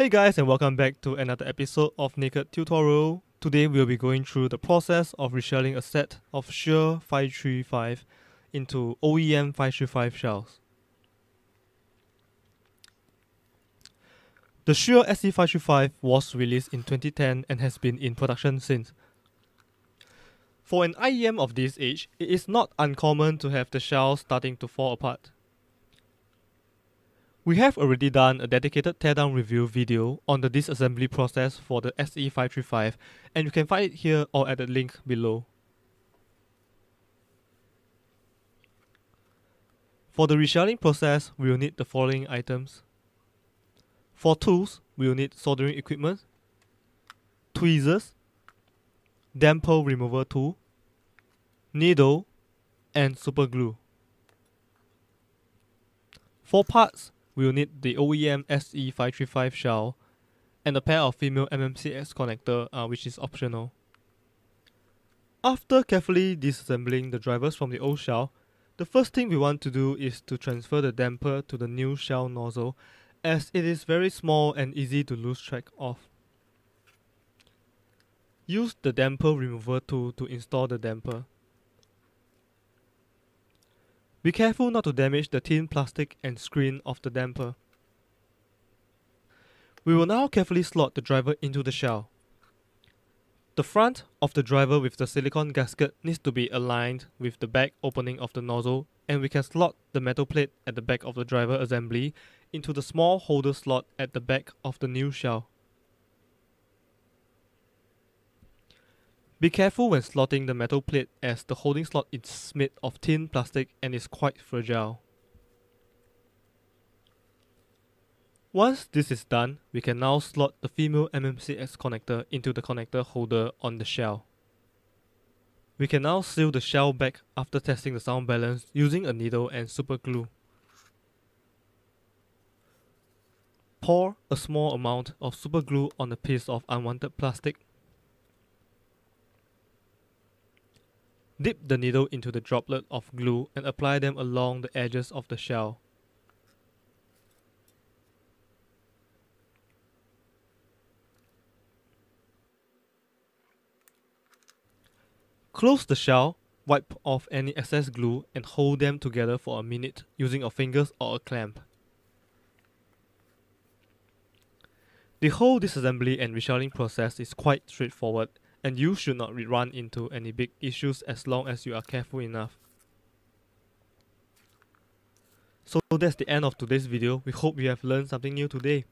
Hey guys and welcome back to another episode of Naked Tutorial. Today we'll be going through the process of reshelling a set of Shure 535 into OEM 535 shells. The Shure SE535 was released in 2010 and has been in production since. For an IEM of this age, it is not uncommon to have the shell starting to fall apart. We have already done a dedicated teardown review video on the disassembly process for the SE535 and you can find it here or at the link below. For the reshelling process, we will need the following items. For tools, we will need soldering equipment, tweezers, damper remover tool, needle, and super glue. For parts, we will need the OEM SE535 shell and a pair of female MMCX connector uh, which is optional. After carefully disassembling the drivers from the old shell, the first thing we want to do is to transfer the damper to the new shell nozzle as it is very small and easy to lose track of. Use the damper remover tool to install the damper. Be careful not to damage the thin plastic and screen of the damper. We will now carefully slot the driver into the shell. The front of the driver with the silicone gasket needs to be aligned with the back opening of the nozzle and we can slot the metal plate at the back of the driver assembly into the small holder slot at the back of the new shell. Be careful when slotting the metal plate as the holding slot is made of thin plastic and is quite fragile. Once this is done, we can now slot the female MMCX connector into the connector holder on the shell. We can now seal the shell back after testing the sound balance using a needle and super glue. Pour a small amount of super glue on a piece of unwanted plastic Dip the needle into the droplet of glue and apply them along the edges of the shell. Close the shell, wipe off any excess glue and hold them together for a minute using your fingers or a clamp. The whole disassembly and reshelling process is quite straightforward and you should not run into any big issues as long as you are careful enough. So that's the end of today's video. We hope you have learned something new today.